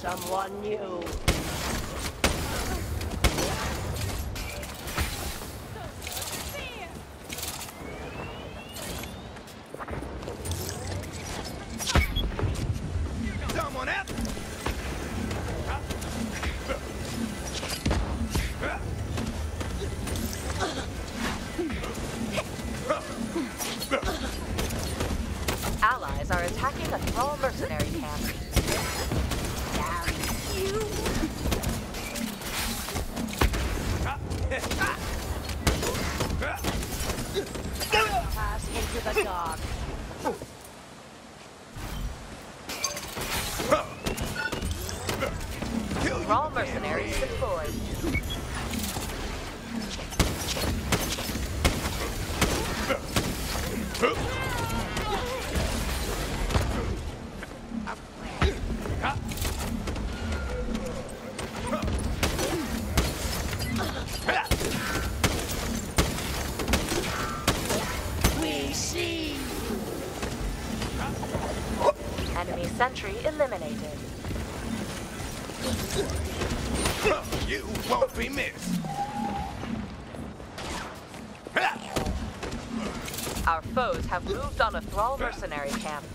someone new. Allies are attacking a Thrall mercenary camp. Dark. Kill you Thrall mercenaries deployed. We Enemy sentry eliminated. You won't be missed. Our foes have moved on a Thrall mercenary camp.